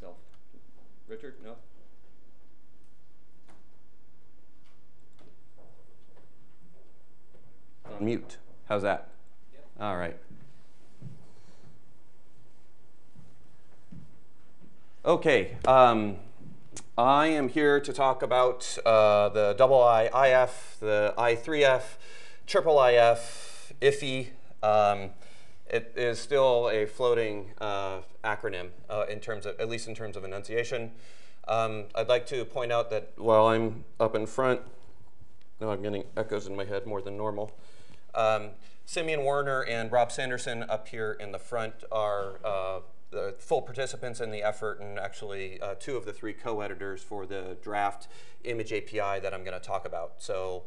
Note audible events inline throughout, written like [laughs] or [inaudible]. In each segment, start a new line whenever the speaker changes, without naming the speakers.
myself. Richard, no? On mute. How's that?
Yep.
All right. Okay, um, I am here to talk about uh, the double I IF, the I3F, triple IF, IFE. Um, it is still a floating uh, acronym uh, in terms of, at least in terms of enunciation. Um, I'd like to point out that while I'm up in front, now I'm getting echoes in my head more than normal. Um, Simeon Warner and Rob Sanderson up here in the front are uh, the full participants in the effort and actually uh, two of the three co-editors for the draft image API that I'm going to talk about. So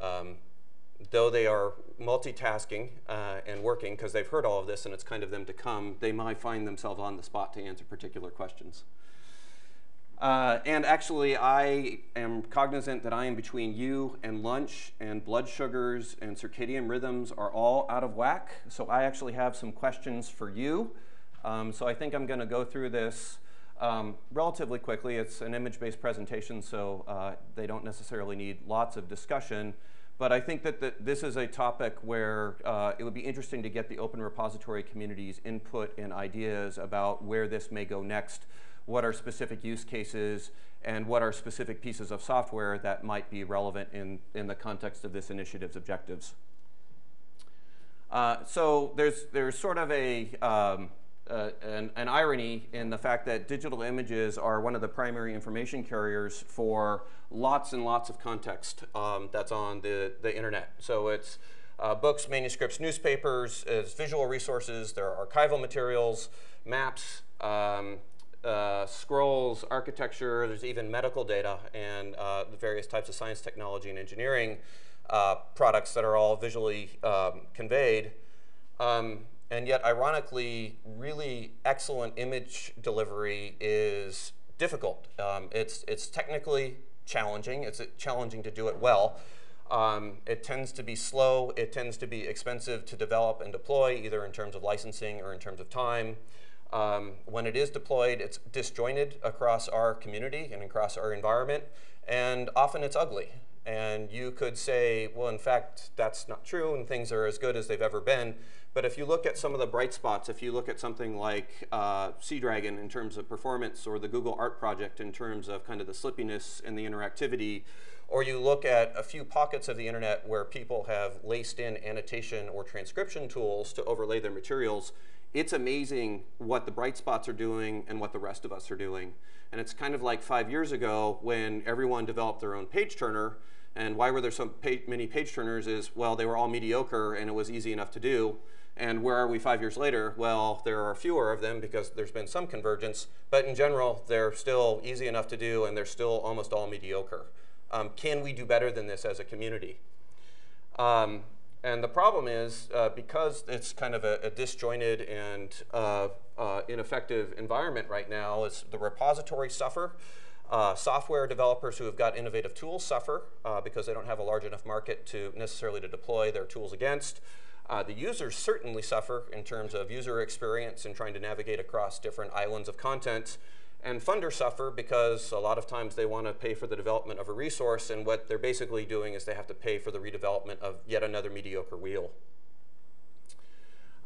um, though they are multitasking uh, and working because they've heard all of this and it's kind of them to come, they might find themselves on the spot to answer particular questions. Uh, and actually, I am cognizant that I am between you and lunch, and blood sugars and circadian rhythms are all out of whack. So I actually have some questions for you. Um, so I think I'm going to go through this um, relatively quickly. It's an image-based presentation, so uh, they don't necessarily need lots of discussion. But I think that the, this is a topic where uh, it would be interesting to get the open repository community's input and ideas about where this may go next what are specific use cases, and what are specific pieces of software that might be relevant in, in the context of this initiative's objectives. Uh, so there's, there's sort of a, um, uh, an, an, irony in the fact that digital images are one of the primary information carriers for lots and lots of context um, that's on the, the internet. So it's uh, books, manuscripts, newspapers, as visual resources, there are archival materials, maps, um, uh, scrolls, architecture, there's even medical data and uh, the various types of science, technology, and engineering uh, products that are all visually um, conveyed. Um, and yet, ironically, really excellent image delivery is difficult. Um, it's, it's technically challenging. It's challenging to do it well. Um, it tends to be slow. It tends to be expensive to develop and deploy, either in terms of licensing or in terms of time. Um, when it is deployed, it's disjointed across our community and across our environment, and often it's ugly. And you could say, well, in fact, that's not true, and things are as good as they've ever been. But if you look at some of the bright spots, if you look at something like uh, Seadragon in terms of performance, or the Google Art Project in terms of kind of the slippiness and the interactivity, or you look at a few pockets of the internet where people have laced in annotation or transcription tools to overlay their materials, it's amazing what the bright spots are doing and what the rest of us are doing. And it's kind of like five years ago when everyone developed their own page turner. And why were there so many page turners is, well, they were all mediocre and it was easy enough to do. And where are we five years later? Well, there are fewer of them because there's been some convergence. But in general, they're still easy enough to do and they're still almost all mediocre. Um, can we do better than this as a community? Um, and the problem is, uh, because it's kind of a, a disjointed and uh, uh, ineffective environment right now, is the repositories suffer. Uh, software developers who have got innovative tools suffer uh, because they don't have a large enough market to necessarily to deploy their tools against. Uh, the users certainly suffer in terms of user experience and trying to navigate across different islands of content. And funders suffer because a lot of times they want to pay for the development of a resource, and what they're basically doing is they have to pay for the redevelopment of yet another mediocre wheel.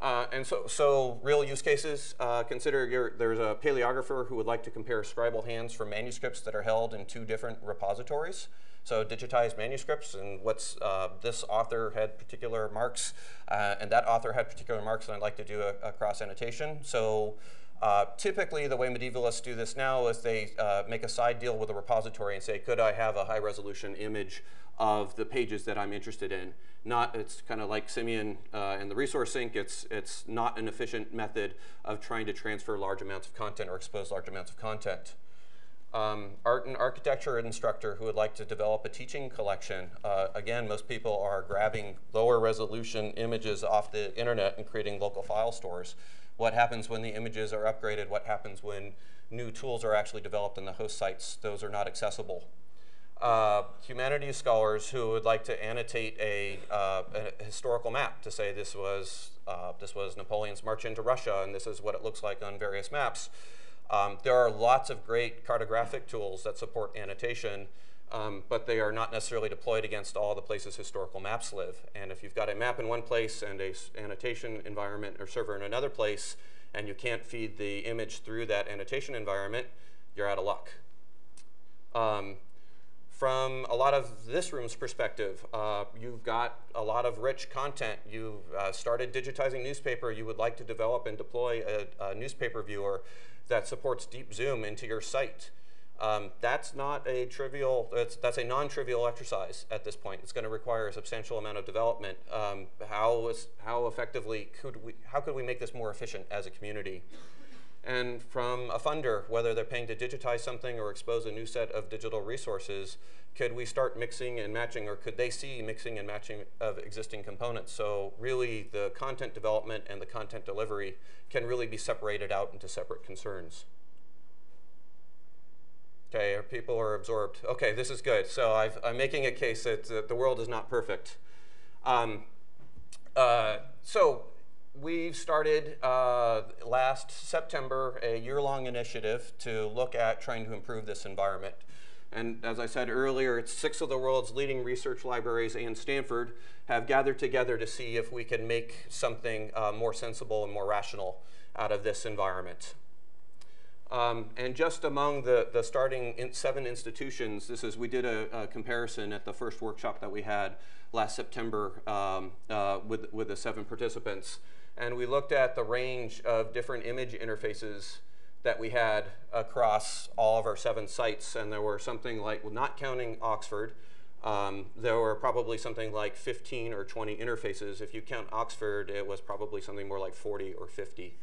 Uh, and so, so real use cases, uh, consider there's a paleographer who would like to compare scribal hands from manuscripts that are held in two different repositories. So digitized manuscripts and what's uh, this author had particular marks uh, and that author had particular marks and I'd like to do a, a cross annotation. So uh, typically, the way medievalists do this now is they uh, make a side deal with a repository and say, could I have a high resolution image of the pages that I'm interested in? Not, it's kind of like Simeon uh, and the ResourceSync, it's, it's not an efficient method of trying to transfer large amounts of content or expose large amounts of content. Um, art and architecture instructor who would like to develop a teaching collection. Uh, again, most people are grabbing lower resolution images off the internet and creating local file stores what happens when the images are upgraded, what happens when new tools are actually developed in the host sites, those are not accessible. Uh, humanities scholars who would like to annotate a, uh, a historical map to say this was, uh, this was Napoleon's march into Russia and this is what it looks like on various maps. Um, there are lots of great cartographic tools that support annotation, um, but they are not necessarily deployed against all the places historical maps live. And if you've got a map in one place and a annotation environment or server in another place, and you can't feed the image through that annotation environment, you're out of luck. Um, from a lot of this room's perspective, uh, you've got a lot of rich content. You've uh, started digitizing newspaper. You would like to develop and deploy a, a newspaper viewer that supports deep zoom into your site. Um, that's not a trivial, that's, a non-trivial exercise at this point. It's going to require a substantial amount of development. Um, how, is, how effectively could we, how could we make this more efficient as a community? And from a funder, whether they're paying to digitize something or expose a new set of digital resources, could we start mixing and matching, or could they see mixing and matching of existing components? So really, the content development and the content delivery can really be separated out into separate concerns. Okay, people are absorbed. Okay, this is good. So i am making a case that uh, the world is not perfect. Um, uh, so we started uh, last September a year-long initiative to look at trying to improve this environment. And as I said earlier, it's six of the world's leading research libraries and Stanford have gathered together to see if we can make something uh, more sensible and more rational out of this environment. Um, and just among the, the starting in seven institutions, this is, we did a, a, comparison at the first workshop that we had last September um, uh, with, with the seven participants and we looked at the range of different image interfaces that we had across all of our seven sites. And there were something like, well, not counting Oxford, um, there were probably something like 15 or 20 interfaces. If you count Oxford, it was probably something more like 40 or 50.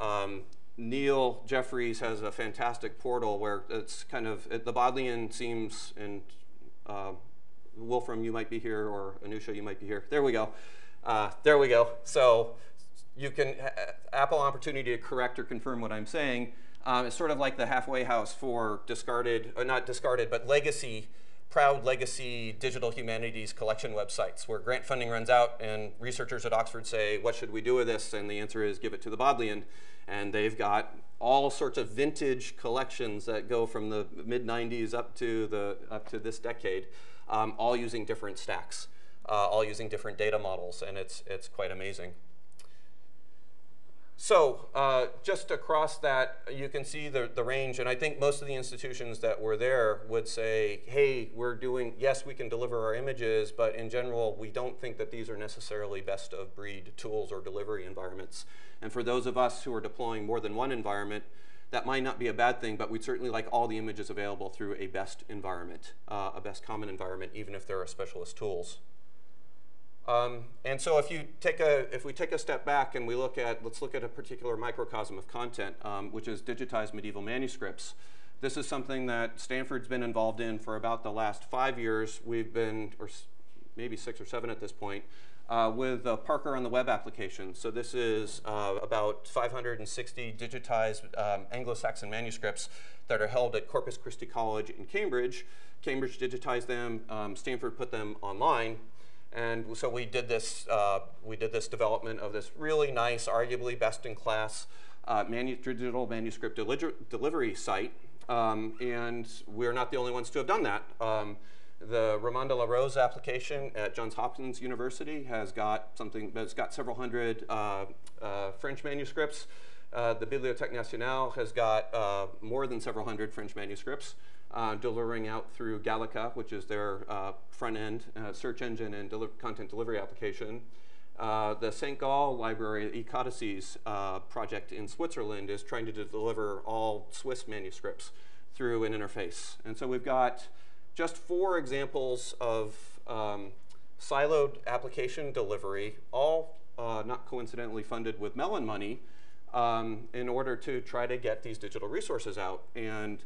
Um, Neil Jeffries has a fantastic portal where it's kind of, it, the Bodleian seems, and uh, Wolfram, you might be here, or Anusha, you might be here. There we go. Uh, there we go. So you can, Apple opportunity to correct or confirm what I'm saying. Um, it's sort of like the halfway house for discarded, or not discarded, but legacy, proud legacy digital humanities collection websites where grant funding runs out and researchers at Oxford say, what should we do with this? And the answer is give it to the Bodleian. And they've got all sorts of vintage collections that go from the mid 90s up to, the, up to this decade, um, all using different stacks, uh, all using different data models. And it's, it's quite amazing. So uh, just across that, you can see the, the range, and I think most of the institutions that were there would say, hey, we're doing, yes, we can deliver our images, but in general, we don't think that these are necessarily best of breed tools or delivery environments. And for those of us who are deploying more than one environment, that might not be a bad thing, but we'd certainly like all the images available through a best environment, uh, a best common environment, even if there are specialist tools. Um, and so if you take a, if we take a step back and we look at, let's look at a particular microcosm of content, um, which is digitized medieval manuscripts. This is something that Stanford's been involved in for about the last five years. We've been, or maybe six or seven at this point, uh, with uh, Parker on the web application. So this is uh, about 560 digitized um, Anglo-Saxon manuscripts that are held at Corpus Christi College in Cambridge. Cambridge digitized them, um, Stanford put them online, and so we did this, uh, we did this development of this really nice, arguably best-in-class uh, manu digital manuscript deli delivery site. Um, and we're not the only ones to have done that. Um, the Roman de la Rose application at Johns Hopkins University has got something, it's got several hundred uh, uh French manuscripts. Uh, the Bibliothèque Nationale has got uh, more than several hundred French manuscripts uh, delivering out through Gallica, which is their uh, front-end uh, search engine and deli content delivery application. The St. Gall Library, eCodices project in Switzerland is trying to deliver all Swiss manuscripts through an interface. And so we've got just four examples of um, siloed application delivery, all uh, not coincidentally funded with Mellon money, um, in order to try to get these digital resources out. And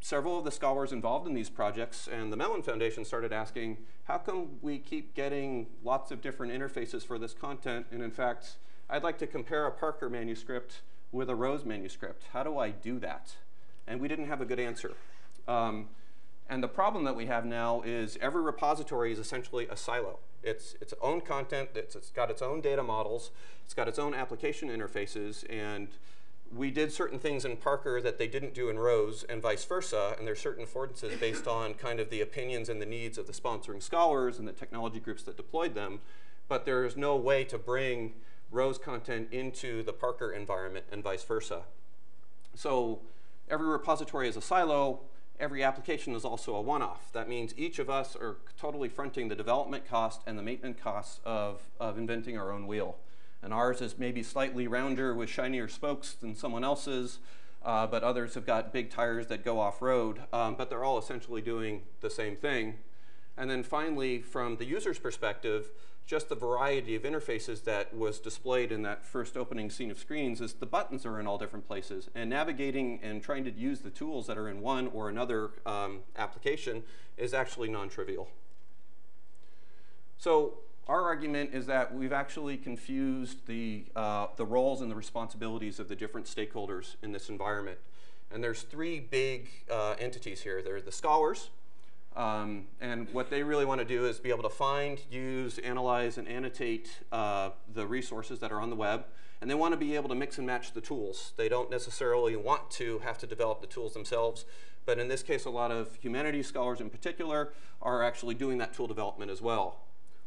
several of the scholars involved in these projects and the Mellon Foundation started asking, how come we keep getting lots of different interfaces for this content? And in fact, I'd like to compare a Parker manuscript with a Rose manuscript. How do I do that? And we didn't have a good answer. Um, And the problem that we have now is every repository is essentially a silo. It's its own content, it's, it's got its own data models, it's got its own application interfaces, and we did certain things in Parker that they didn't do in Rose and vice versa, and there's certain affordances based on kind of the opinions and the needs of the sponsoring scholars and the technology groups that deployed them, but there is no way to bring Rose content into the Parker environment and vice versa. So every repository is a silo, every application is also a one-off. That means each of us are totally fronting the development cost and the maintenance costs of, of inventing our own wheel. And ours is maybe slightly rounder with shinier spokes than someone else's, uh, but others have got big tires that go off-road. Um, but they're all essentially doing the same thing. And then finally, from the user's perspective, just the variety of interfaces that was displayed in that first opening scene of screens is the buttons are in all different places. And navigating and trying to use the tools that are in one or another um, application is actually non-trivial. So our argument is that we've actually confused the, uh, the roles and the responsibilities of the different stakeholders in this environment. And there's three big uh, entities here. There are the scholars, um, and what they really want to do is be able to find, use, analyze, and annotate uh, the resources that are on the web. And they want to be able to mix and match the tools. They don't necessarily want to have to develop the tools themselves. But in this case, a lot of humanities scholars in particular are actually doing that tool development as well.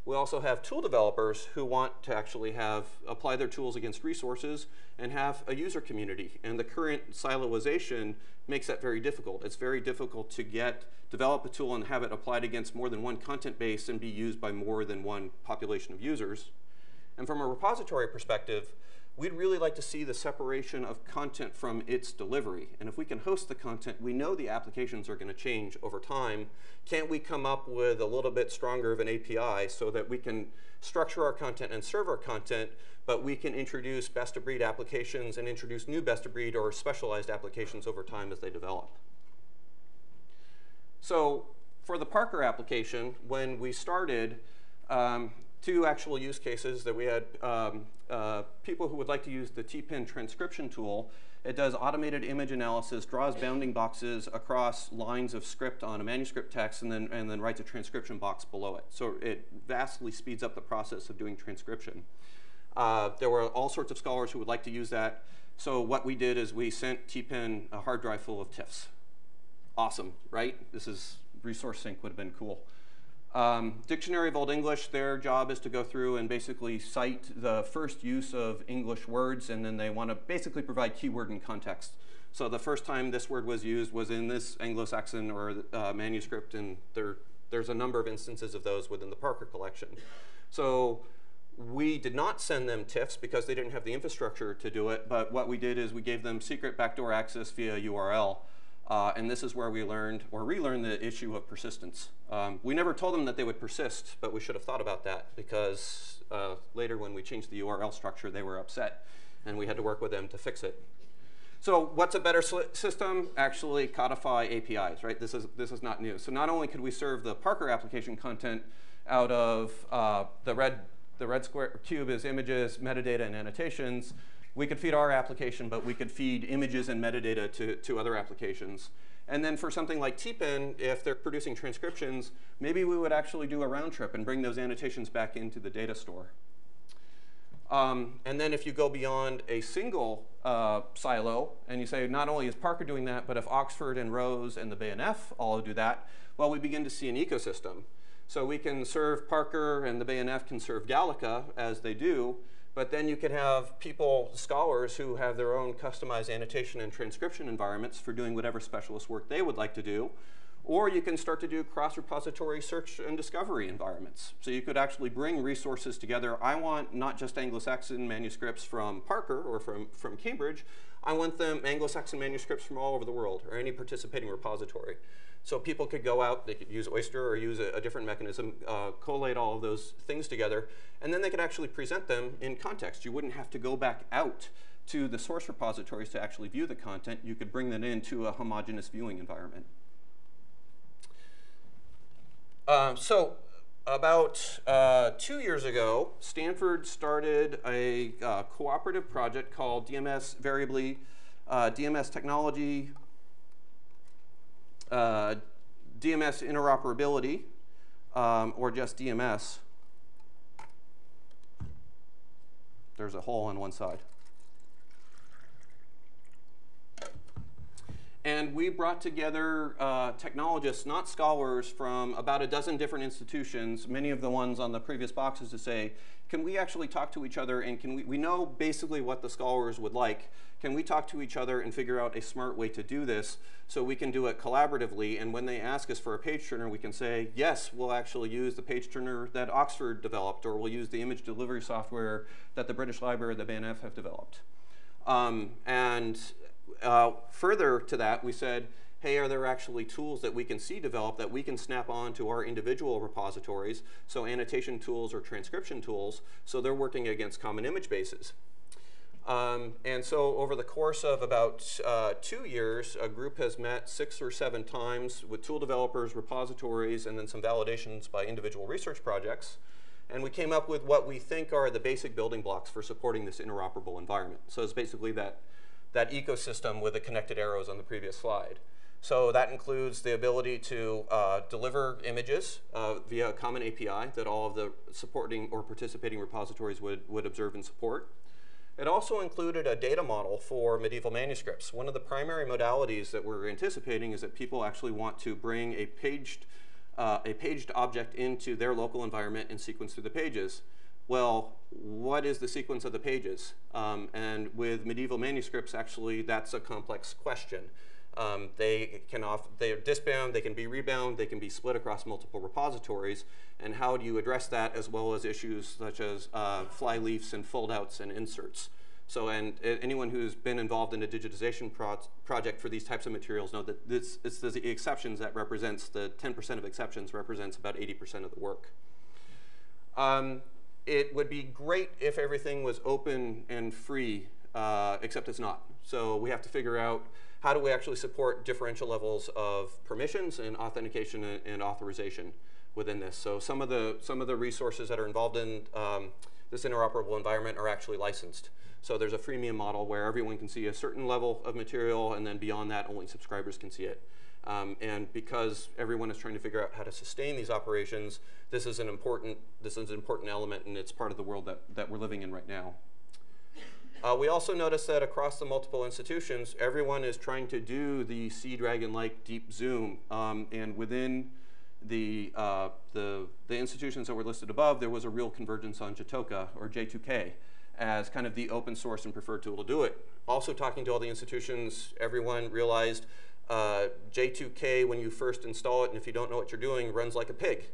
We also have tool developers who want to actually have apply their tools against resources and have a user community. And the current siloization makes that very difficult. It's very difficult to get develop a tool and have it applied against more than one content base and be used by more than one population of users. And from a repository perspective, we'd really like to see the separation of content from its delivery. And if we can host the content, we know the applications are going to change over time. Can't we come up with a little bit stronger of an API so that we can structure our content and serve our content, but we can introduce best of breed applications and introduce new best of breed or specialized applications over time as they develop. So for the Parker application, when we started, um, two actual use cases that we had um, uh, people who would like to use the TPEN transcription tool. It does automated image analysis, draws bounding boxes across lines of script on a manuscript text, and then, and then writes a transcription box below it. So it vastly speeds up the process of doing transcription. Uh, there were all sorts of scholars who would like to use that. So what we did is we sent TPEN a hard drive full of TIFFs. Awesome, right? This is resource sync would have been cool. Um, Dictionary of Old English, their job is to go through and basically cite the first use of English words, and then they want to basically provide keyword and context. So the first time this word was used was in this Anglo-Saxon or uh, manuscript, and there, there's a number of instances of those within the Parker collection. So we did not send them TIFFs because they didn't have the infrastructure to do it, but what we did is we gave them secret backdoor access via URL. Uh, and this is where we learned or relearned the issue of persistence. Um, we never told them that they would persist, but we should have thought about that because uh, later when we changed the URL structure, they were upset and we had to work with them to fix it. So what's a better system? Actually codify APIs, right? This is, this is not new. So not only could we serve the Parker application content out of uh, the red, the red square cube is images, metadata, and annotations, we could feed our application, but we could feed images and metadata to, to other applications. And then for something like TPEN, if they're producing transcriptions, maybe we would actually do a round trip and bring those annotations back into the data store. Um, and then if you go beyond a single uh, silo, and you say not only is Parker doing that, but if Oxford and Rose and the BNF all do that, well, we begin to see an ecosystem. So we can serve Parker and the BNF can serve Gallica as they do, but then you can have people, scholars, who have their own customized annotation and transcription environments for doing whatever specialist work they would like to do. Or you can start to do cross-repository search and discovery environments. So you could actually bring resources together. I want not just Anglo-Saxon manuscripts from Parker or from, from Cambridge. I want them Anglo-Saxon manuscripts from all over the world or any participating repository. So people could go out, they could use Oyster or use a, a different mechanism, uh, collate all of those things together, and then they could actually present them in context. You wouldn't have to go back out to the source repositories to actually view the content. You could bring that into a homogeneous viewing environment. Uh, so about uh, two years ago, Stanford started a uh, cooperative project called DMS Variably, uh, DMS Technology uh, DMS interoperability, um, or just DMS, there's a hole on one side. And we brought together uh, technologists, not scholars, from about a dozen different institutions, many of the ones on the previous boxes to say, can we actually talk to each other and can we, we know basically what the scholars would like. Can we talk to each other and figure out a smart way to do this so we can do it collaboratively and when they ask us for a page turner we can say, yes, we'll actually use the page turner that Oxford developed or we'll use the image delivery software that the British Library or the BNF have developed. Um, and uh, further to that, we said, hey, are there actually tools that we can see develop that we can snap on to our individual repositories, so annotation tools or transcription tools, so they're working against common image bases. Um, and so over the course of about uh, two years, a group has met six or seven times with tool developers, repositories, and then some validations by individual research projects. And we came up with what we think are the basic building blocks for supporting this interoperable environment. So it's basically that, that ecosystem with the connected arrows on the previous slide. So that includes the ability to uh, deliver images uh, via a common API that all of the supporting or participating repositories would, would observe and support. It also included a data model for medieval manuscripts. One of the primary modalities that we're anticipating is that people actually want to bring a paged, uh, a paged object into their local environment and sequence through the pages. Well, what is the sequence of the pages? Um, and with medieval manuscripts, actually, that's a complex question. Um, they can off, they're disbound, they can be rebound, they can be split across multiple repositories. And how do you address that as well as issues such as uh, flyleafs and foldouts and inserts? So, and anyone who's been involved in a digitization pro project for these types of materials know that this, it's the exceptions that represents, the 10% of exceptions represents about 80% of the work. Um, it would be great if everything was open and free, uh, except it's not. So we have to figure out how do we actually support differential levels of permissions and authentication and, and authorization within this. So some of the, some of the resources that are involved in um, this interoperable environment are actually licensed. So there's a freemium model where everyone can see a certain level of material and then beyond that only subscribers can see it. Um, and because everyone is trying to figure out how to sustain these operations, this is an important, this is an important element and it's part of the world that, that we're living in right now. Uh, we also noticed that across the multiple institutions, everyone is trying to do the Seadragon-like deep zoom. Um, and within the, uh, the, the, institutions that were listed above, there was a real convergence on Djatoka or J2K as kind of the open source and preferred tool to do it. Also talking to all the institutions, everyone realized uh, J2K, when you first install it, and if you don't know what you're doing, runs like a pig.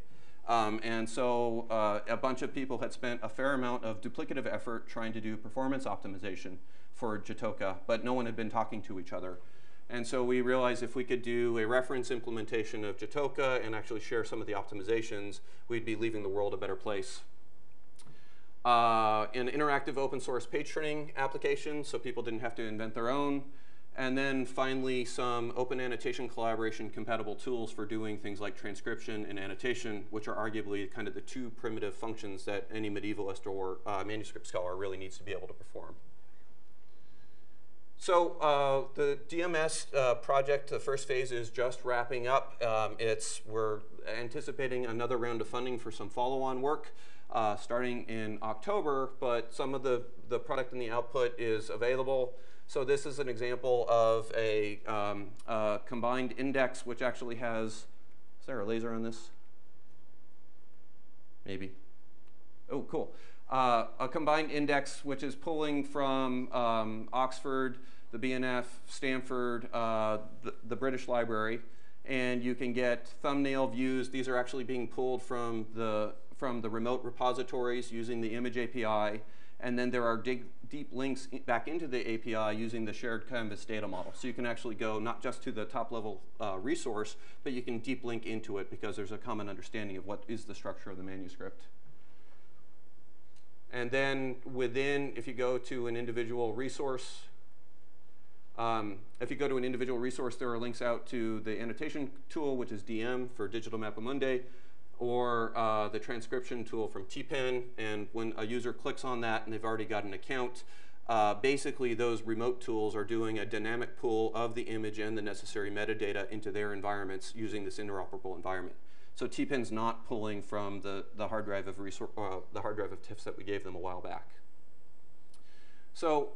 Um, and so uh, a bunch of people had spent a fair amount of duplicative effort trying to do performance optimization for Djatoka, but no one had been talking to each other. And so we realized if we could do a reference implementation of Djatoka and actually share some of the optimizations, we'd be leaving the world a better place. Uh, an interactive open source page turning application, so people didn't have to invent their own. And then finally, some open annotation collaboration compatible tools for doing things like transcription and annotation, which are arguably kind of the two primitive functions that any medievalist or uh, manuscript scholar really needs to be able to perform. So uh, the DMS uh, project, the first phase is just wrapping up. Um, it's, we're anticipating another round of funding for some follow-on work uh, starting in October, but some of the, the product and the output is available. So this is an example of a, um, a combined index which actually has, is there a laser on this? Maybe. Oh, cool. Uh, a combined index which is pulling from um, Oxford, the BNF, Stanford, uh, the, the, British Library, and you can get thumbnail views. These are actually being pulled from the, from the remote repositories using the image API. And then there are dig, deep links back into the API using the shared canvas data model. So you can actually go not just to the top level uh, resource, but you can deep link into it because there's a common understanding of what is the structure of the manuscript. And then within, if you go to an individual resource, um, if you go to an individual resource, there are links out to the annotation tool, which is DM for Digital Mappaemundi or uh, the transcription tool from TPEN. And when a user clicks on that and they've already got an account, uh, basically those remote tools are doing a dynamic pull of the image and the necessary metadata into their environments using this interoperable environment. So TPEN's not pulling from the, the hard drive of uh, the hard drive of TIFFs that we gave them a while back. So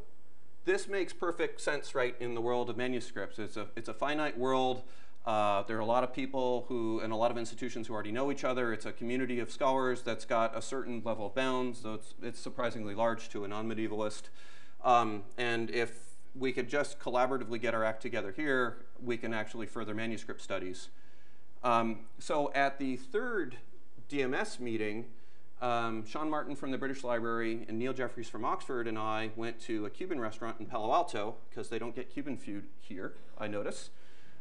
this makes perfect sense, right, in the world of manuscripts. It's a, it's a finite world. Uh, there are a lot of people who, and a lot of institutions who already know each other. It's a community of scholars that's got a certain level of bounds, so it's, it's surprisingly large to a non-medievalist. Um, and if we could just collaboratively get our act together here, we can actually further manuscript studies. Um, so at the third DMS meeting, um, Sean Martin from the British Library and Neil Jeffries from Oxford and I went to a Cuban restaurant in Palo Alto because they don't get Cuban food here, I notice.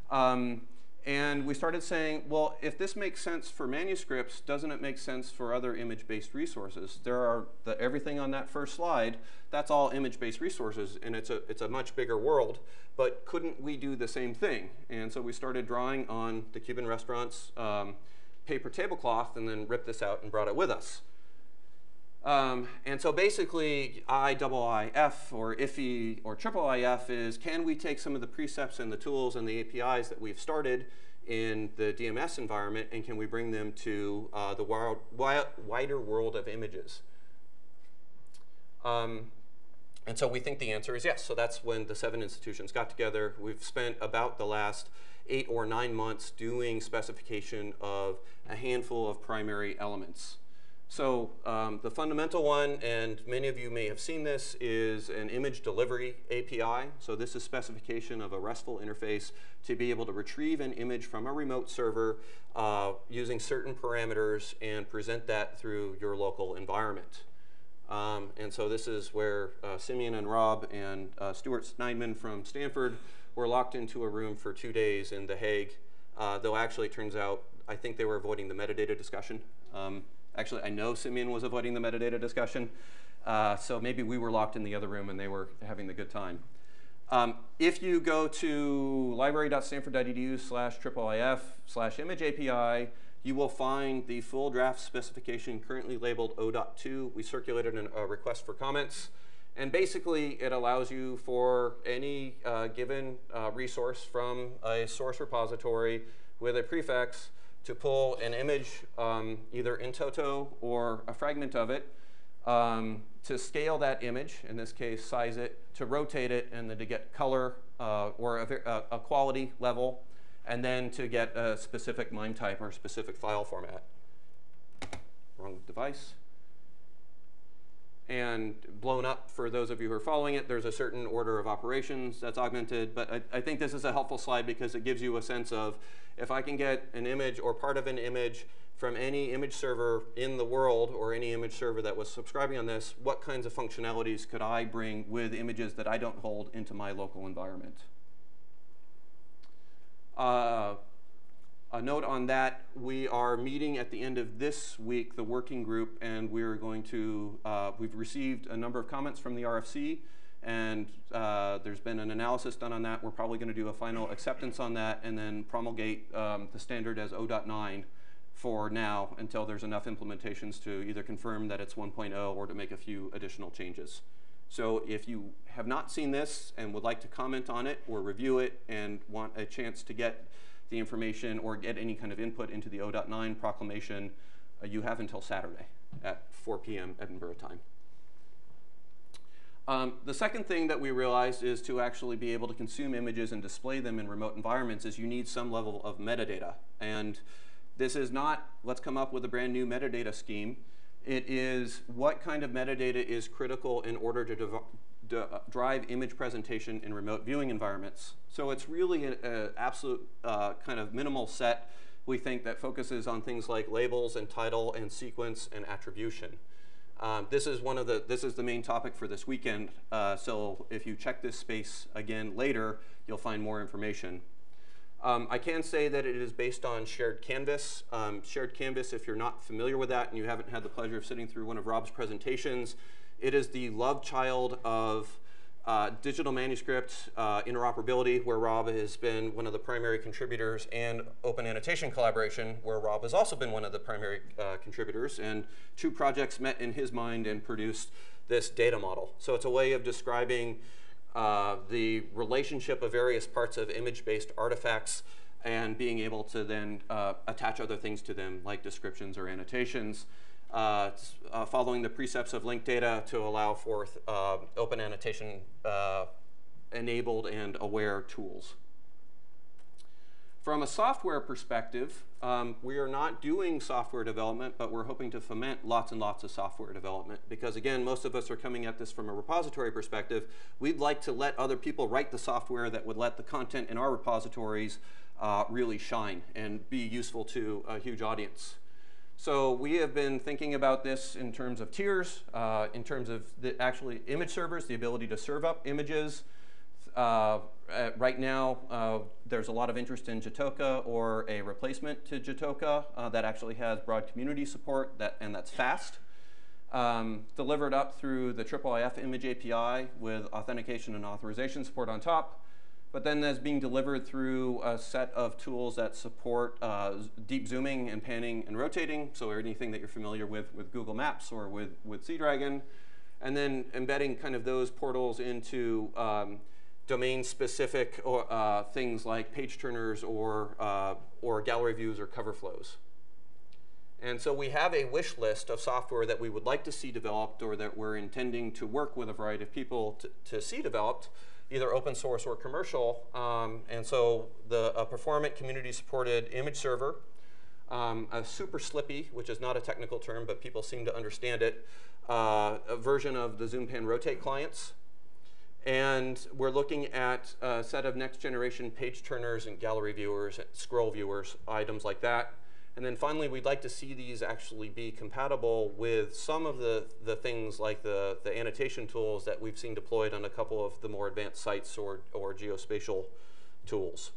Um, and we started saying, well, if this makes sense for manuscripts, doesn't it make sense for other image-based resources? There are the, everything on that first slide, that's all image-based resources, and it's a, it's a much bigger world, but couldn't we do the same thing? And so we started drawing on the Cuban restaurant's um, paper tablecloth and then ripped this out and brought it with us. Um, and so basically, IIIF or IFI or IIIF is can we take some of the precepts and the tools and the APIs that we've started in the DMS environment and can we bring them to uh, the wild, wild, wider world of images? Um, and so we think the answer is yes. So that's when the seven institutions got together. We've spent about the last eight or nine months doing specification of a handful of primary elements. So um, the fundamental one, and many of you may have seen this, is an image delivery API. So this is specification of a RESTful interface to be able to retrieve an image from a remote server uh, using certain parameters and present that through your local environment. Um, and so this is where uh, Simeon and Rob and uh, Stuart Snydman from Stanford were locked into a room for two days in The Hague, uh, though actually it turns out I think they were avoiding the metadata discussion. Um, Actually, I know Simeon was avoiding the metadata discussion. Uh, so maybe we were locked in the other room and they were having the good time. Um, if you go to library.stanford.edu slash IIIF slash image API, you will find the full draft specification currently labeled O.2. We circulated an, a request for comments. And basically, it allows you for any uh, given uh, resource from a source repository with a prefix to pull an image um, either in toto or a fragment of it, um, to scale that image, in this case size it, to rotate it, and then to get color uh, or a, a, quality level, and then to get a specific MIME type or specific file format. Wrong device and blown up for those of you who are following it. There's a certain order of operations that's augmented, but I, I, think this is a helpful slide because it gives you a sense of if I can get an image or part of an image from any image server in the world or any image server that was subscribing on this, what kinds of functionalities could I bring with images that I don't hold into my local environment? Uh, a note on that, we are meeting at the end of this week, the working group, and we're going to, uh, we've received a number of comments from the RFC, and uh, there's been an analysis done on that. We're probably going to do a final acceptance on that and then promulgate um, the standard as 0.9 for now until there's enough implementations to either confirm that it's 1.0 or to make a few additional changes. So if you have not seen this and would like to comment on it or review it and want a chance to get the information or get any kind of input into the O.9 proclamation, uh, you have until Saturday at 4 p.m. Edinburgh time. Um, the second thing that we realized is to actually be able to consume images and display them in remote environments is you need some level of metadata. And this is not, let's come up with a brand new metadata scheme. It is what kind of metadata is critical in order to drive image presentation in remote viewing environments. So it's really an absolute uh, kind of minimal set, we think, that focuses on things like labels and title and sequence and attribution. Um, this is one of the, this is the main topic for this weekend. Uh, so if you check this space again later, you'll find more information. Um, I can say that it is based on Shared Canvas. Um, Shared Canvas, if you're not familiar with that and you haven't had the pleasure of sitting through one of Rob's presentations, it is the love child of uh, digital manuscript uh, interoperability, where Rob has been one of the primary contributors, and open annotation collaboration, where Rob has also been one of the primary uh, contributors. And two projects met in his mind and produced this data model. So it's a way of describing uh, the relationship of various parts of image-based artifacts and being able to then uh, attach other things to them like descriptions or annotations. Uh, uh following the precepts of linked data to allow for uh, open annotation uh, enabled and aware tools. From a software perspective, um, we are not doing software development, but we're hoping to foment lots and lots of software development. Because again, most of us are coming at this from a repository perspective. We'd like to let other people write the software that would let the content in our repositories uh, really shine and be useful to a huge audience. So we have been thinking about this in terms of tiers, uh, in terms of the actually image servers, the ability to serve up images, uh, right now, uh, there's a lot of interest in Djatoka or a replacement to Djatoka uh, that actually has broad community support that, and that's fast. Um, delivered up through the IIIF image API with authentication and authorization support on top. But then that's being delivered through a set of tools that support uh, deep zooming and panning and rotating. So anything that you're familiar with with Google Maps or with, with Seadragon. And then embedding kind of those portals into um, domain-specific uh, things like page turners or, uh, or gallery views or cover flows. And so we have a wish list of software that we would like to see developed or that we're intending to work with a variety of people to, to see developed, either open source or commercial. Um, and so the performant community-supported image server, um, a super slippy, which is not a technical term, but people seem to understand it, uh, a version of the Zoom Pan Rotate clients, and we're looking at a set of next generation page turners and gallery viewers, scroll viewers, items like that. And then finally, we'd like to see these actually be compatible with some of the, the things like the, the annotation tools that we've seen deployed on a couple of the more advanced sites or, or geospatial tools.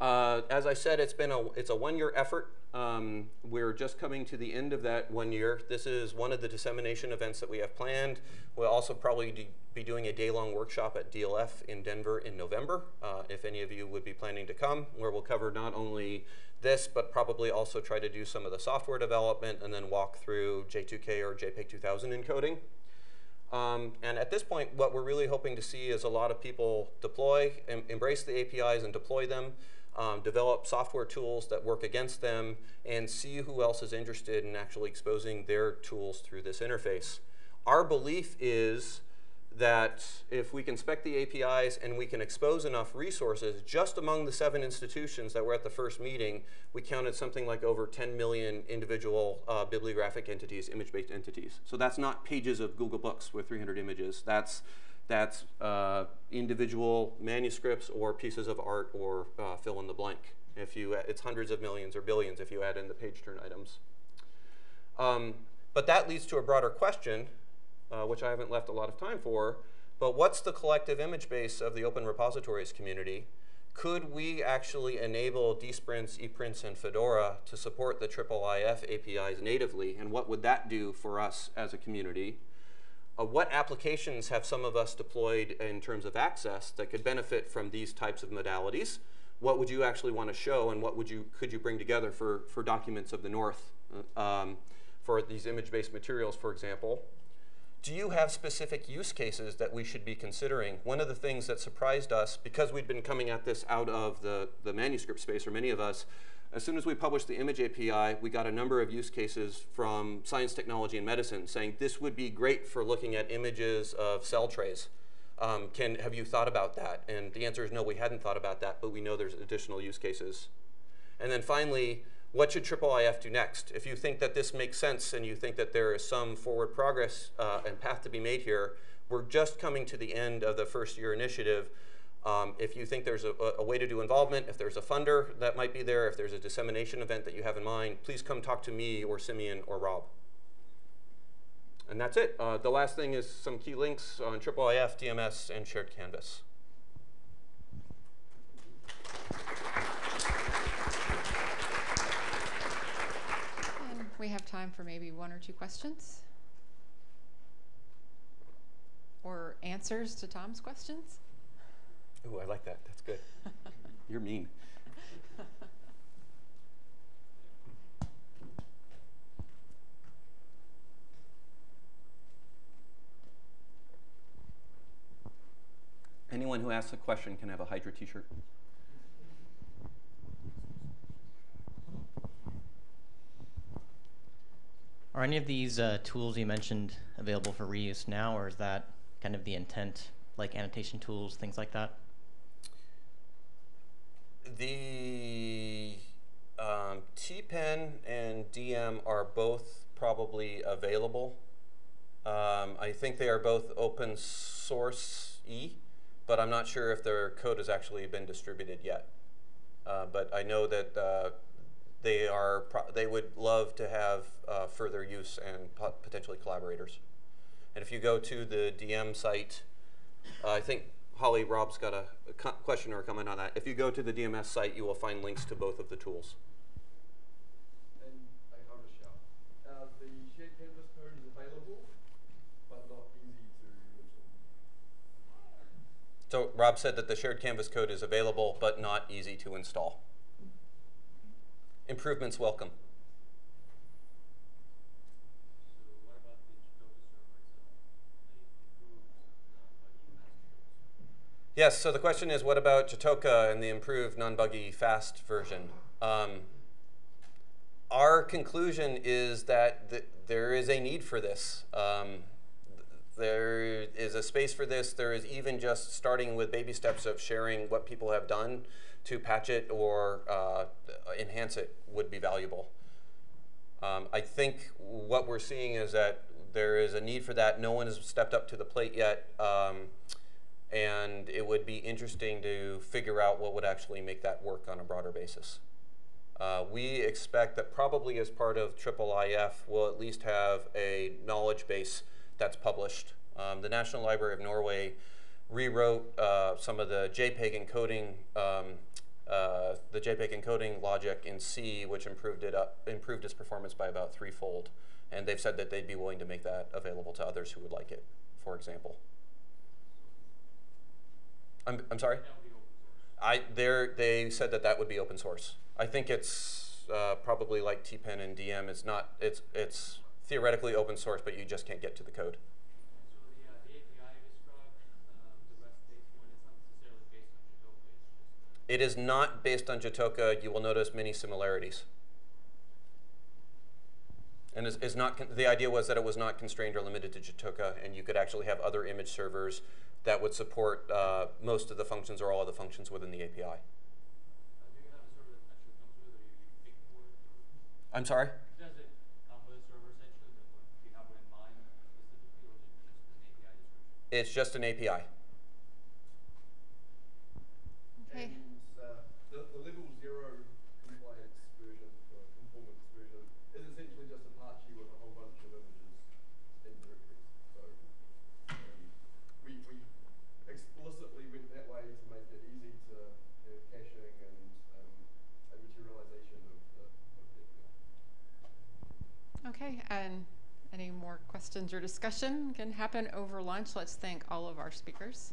Uh, as I said, it's been a, it's a one-year effort. Um, we're just coming to the end of that one year. This is one of the dissemination events that we have planned. We'll also probably be doing a day-long workshop at DLF in Denver in November, uh, if any of you would be planning to come, where we'll cover not only this, but probably also try to do some of the software development and then walk through J2K or JPEG 2000 encoding. Um, and at this point, what we're really hoping to see is a lot of people deploy, em embrace the APIs and deploy them um, develop software tools that work against them, and see who else is interested in actually exposing their tools through this interface. Our belief is that if we can spec the APIs and we can expose enough resources, just among the seven institutions that were at the first meeting, we counted something like over 10 million individual uh, bibliographic entities, image-based entities. So that's not pages of Google Books with 300 images. That's that's uh, individual manuscripts or pieces of art or uh, fill in the blank. If you, it's hundreds of millions or billions if you add in the page turn items. Um, but that leads to a broader question, uh, which I haven't left a lot of time for. But what's the collective image base of the open repositories community? Could we actually enable DSpace, eprints, and Fedora to support the IIIF APIs natively? And what would that do for us as a community? uh, what applications have some of us deployed in terms of access that could benefit from these types of modalities? What would you actually want to show, and what would you could you bring together for for documents of the North, uh, um, for these image-based materials, for example? Do you have specific use cases that we should be considering? One of the things that surprised us, because we'd been coming at this out of the, the manuscript space, or many of us, as soon as we published the image API, we got a number of use cases from science, technology, and medicine saying this would be great for looking at images of cell trays. Um, can, have you thought about that? And the answer is no, we hadn't thought about that, but we know there's additional use cases. And then finally, what should IIIF do next? If you think that this makes sense and you think that there is some forward progress uh, and path to be made here, we're just coming to the end of the first year initiative. Um, if you think there's a, a, way to do involvement, if there's a funder that might be there, if there's a dissemination event that you have in mind, please come talk to me or Simeon or Rob. And that's it. Uh, the last thing is some key links on IIIF, DMS, and Shared Canvas.
we have time for maybe one or two questions or answers to Tom's questions.
Oh, I like that. That's good. [laughs] You're mean. Anyone who asks a question can have a Hydra t-shirt.
Are any of these uh, tools you mentioned available for reuse now, or is that kind of the intent, like annotation tools, things like that?
The um, TPEN and DM are both probably available. Um, I think they are both open source E, but I'm not sure if their code has actually been distributed yet. Uh, but I know that uh, they are pro- they would love to have uh, further use and po- potentially collaborators. And if you go to the DM site, uh, I think Holly Rob's got a, a question or a comment on that. If you go to the DMS site, you will find links to both of the tools.
And I, I'll just shout. Uh, the shared canvas code is available, but not easy to install.
So Rob said that the shared canvas code is available but not easy to install. Improvements welcome.
So what about the Djatoka server itself? They improved non-buggy messages.
Yes, so the question is what about Djatoka and the improved non-buggy fast version? Um, our conclusion is that th- there is a need for this. Um, th- there is a space for this. There is even just starting with baby steps of sharing what people have done to patch it or uh, enhance it would be valuable. Um, I think what we're seeing is that there is a need for that. No one has stepped up to the plate yet. Um, and it would be interesting to figure out what would actually make that work on a broader basis. Uh, we expect that probably as part of Triple IF, we'll at least have a knowledge base that's published. Um, the National Library of Norway rewrote uh, some of the JPEG encoding, um, uh, the JPEG encoding logic in C, which improved it up, improved its performance by about threefold. And they've said that they'd be willing to make that available to others who would like it, for example. I'm, I'm sorry?
That would be open source.
I they said that that would be open source. I think it's uh, probably like TPEN and DM. It's not. It's it's theoretically open source, but you just can't get to the code.
So the, uh, the API you described, um, the REST-based one, it's not necessarily based on Djatoka, it's just, uh,
It is not based on Djatoka. You will notice many similarities. And is, is not the idea was that it was not constrained or limited to Djatoka, and you could actually have other image servers that would support uh, most of the functions or all of the functions within the API.
uh, do you have a server that actually comes with it, or you pick for it, or
I'm sorry.
does it come with a server essentially, that what you have one in mind specifically, or is it just an API description?
It's just an API.
Okay.
And uh, the, the level zero compliance version, or conformance version, is essentially just Apache with a whole bunch of images and directories. So um, we, we explicitly went that way to make it easy to have caching and um, a materialization of the, of the API.
Okay, and any more questions or discussion can happen over lunch. Let's thank all of our speakers.